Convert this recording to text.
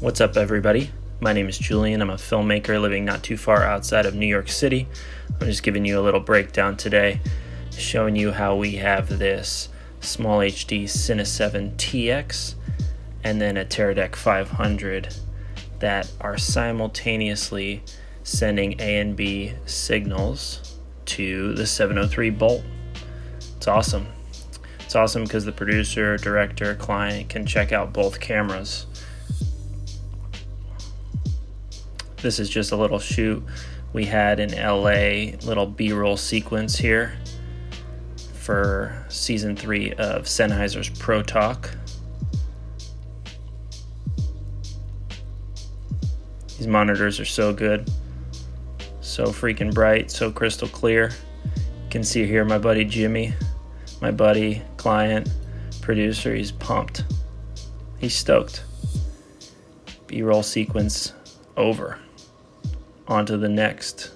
What's up, everybody? My name is Julien. I'm a filmmaker living not too far outside of New York City. I'm just giving you a little breakdown today, showing you how we have this SmallHD Cine 7 TX and then a Teradek 500 that are simultaneously sending A and B signals to the 703 bolt. It's awesome. It's awesome because the producer, director, client can check out both cameras. This is just a little shoot we had in LA, little B roll sequence here for season three of Sennheiser's Pro Talk. These monitors are so good, so freaking bright, so crystal clear. You can see here my buddy Jimmy, my buddy, client, producer, he's pumped. He's stoked. B roll sequence over. On to the next.